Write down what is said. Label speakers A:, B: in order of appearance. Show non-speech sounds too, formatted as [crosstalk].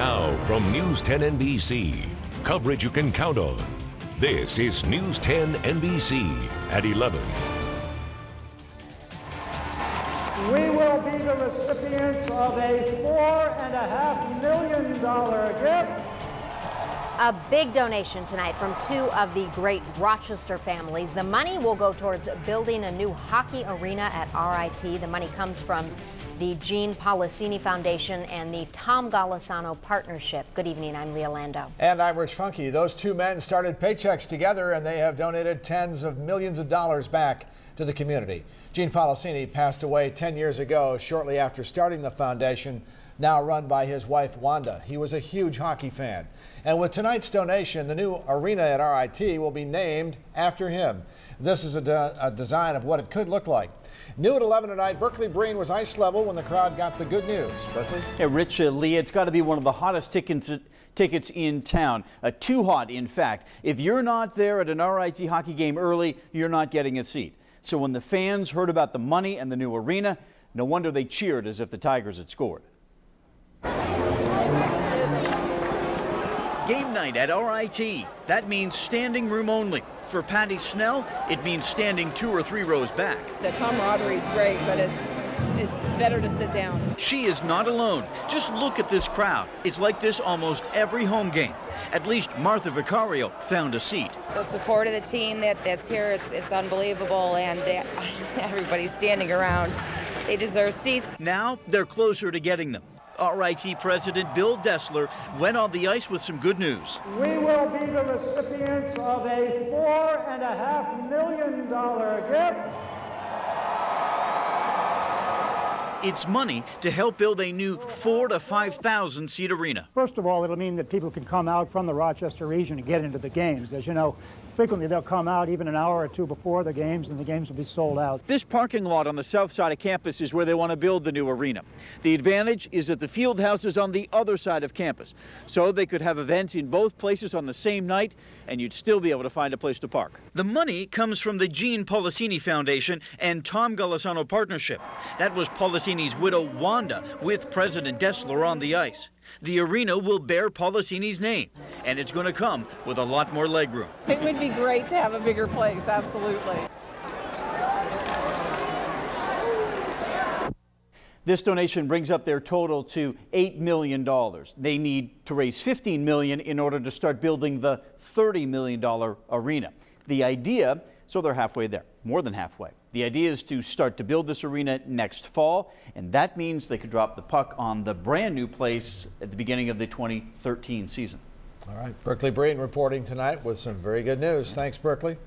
A: Now from News 10 NBC, coverage you can count on. This is News 10 NBC at 11.
B: We will be the recipients of a four and a half million dollar gift.
C: A big donation tonight from two of the great Rochester families. The money will go towards building a new hockey arena at RIT. The money comes from the Gene Polisseni Foundation and the Tom Golisano Partnership. Good evening, I'm Leah Lando.
D: And I'm Rich Funke. Those two men started Paychex together and they have donated tens of millions of dollars back to the community. Gene Polisseni passed away 10 years ago, shortly after starting the foundation, now run by his wife Wanda. He was a huge hockey fan. And with tonight's donation, the new arena at RIT will be named after him. This is a, de a design of what it could look like. New at 11 tonight, Berkeley Brean was ice level when the crowd got the good news. Berkeley?
E: Hey, Rich, uh, Lee, it's got to be one of the hottest tickets tickets in town. Uh, too hot, in fact. If you're not there at an RIT hockey game early, you're not getting a seat. So when the fans heard about the money and the new arena, no wonder they cheered as if the Tigers had scored. Game at RIT. That means standing room only. For Patty Snell, it means standing two or three rows back.
F: The camaraderie is great, but it's it's better to sit down.
E: She is not alone. Just look at this crowd. It's like this almost every home game. At least Martha Vicario found a seat.
G: The support of the team that, that's here, it's, it's unbelievable, and [laughs] everybody's standing around. They deserve seats.
E: Now they're closer to getting them. RIT President Bill Destler went on the ice with some good news.
B: We will be the recipients of a four and a half million dollar gift.
E: It's money to help build a new four to 5,000 seat arena.
B: First of all, it'll mean that people can come out from the Rochester region and get into the games. As you know, frequently they'll come out even an hour or two before the games and the games will be sold out.
E: This parking lot on the south side of campus is where they want to build the new arena. The advantage is that the field house is on the other side of campus. So they could have events in both places on the same night and you'd still be able to find a place to park. The money comes from the Gene Polisseni Foundation and Tom Golisano Partnership. That was Polisseni's widow Wanda with President Destler on the ice. The arena will bear Polisseni's name, and it's going to come with a lot more legroom.
F: It would be great to have a bigger place, absolutely.
E: This donation brings up their total to $8 million. They need to raise 15 million in order to start building the $30 million arena. The idea, so they're halfway there, more than halfway. The idea is to start to build this arena next fall, and that means they could drop the puck on the brand new place at the beginning of the 2013 season.
D: All right, Berkeley Brean reporting tonight with some very good news. Thanks, Berkeley.